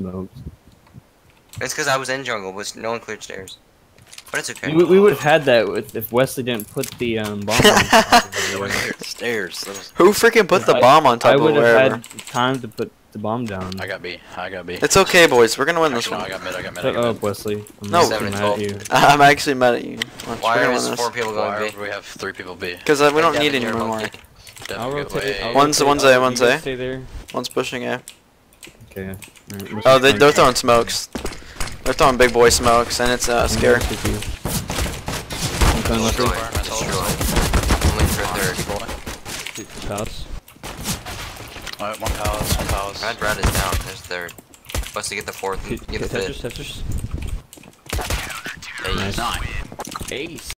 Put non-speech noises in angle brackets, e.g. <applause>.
smoked. It's because I was in jungle, but no one cleared stairs. But it's okay. We, we would have had that with, if Wesley didn't put the um, bomb on. <laughs> Stairs. Was- Who freaking put the I- bomb on I top of would have had time to put the bomb down. I got B. I got B. It's okay, boys. We're gonna win this Actually, no, I one. got mid. I got mid. I Shut got up, mid. Wesley. I'm No. not Seven mad at you. <laughs> I'm actually mad at you. Watch, Why we're are gonna there win four this. people Why going B? we have three people B. Because uh, we don't Devin, need any more. monkey. Devin, I'll go rotate. away. I'll One's- rotate. one's A, one's A. One's pushing A. Okay. Alright, let's Oh, they—they're throwing smokes. They're throwing big boy smokes, and it's uh, scary. next with you. I'm coming left Destroy. with Only third. keep holding. you. Palace. Alright, one palace, one palace. Red red is down. There's third. Supposed to get the fourth and get the fifth. Tetris, Tetris. Hey, Nice. Ace.